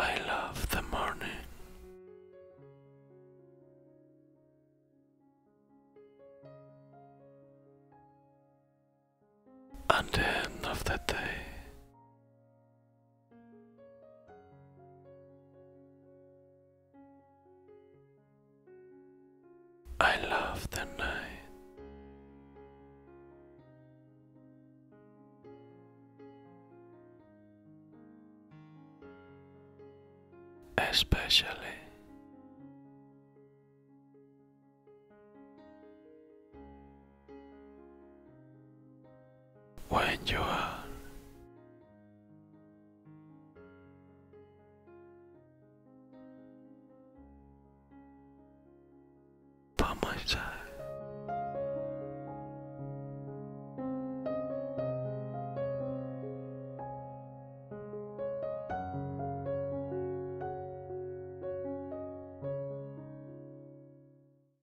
I love the morning. And the end of the day. I love the night. Especially when you are by my side.